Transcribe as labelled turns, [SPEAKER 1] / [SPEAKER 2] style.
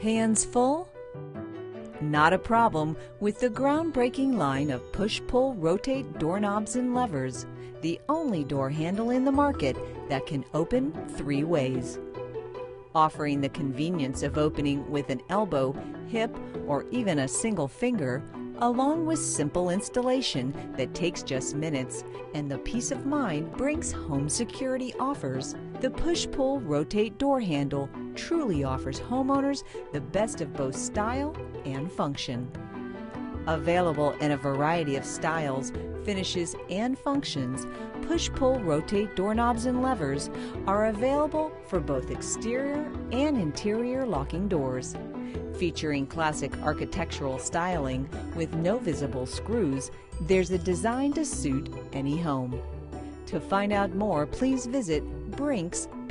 [SPEAKER 1] Hands full? Not a problem with the groundbreaking line of push-pull rotate doorknobs and levers, the only door handle in the market that can open three ways. Offering the convenience of opening with an elbow, hip, or even a single finger, along with simple installation that takes just minutes and the peace of mind Brinks Home Security offers, the push-pull rotate door handle truly offers homeowners the best of both style and function. Available in a variety of styles, finishes, and functions, push-pull rotate doorknobs and levers are available for both exterior and interior locking doors. Featuring classic architectural styling with no visible screws, there's a design to suit any home. To find out more, please visit brinksppr.com.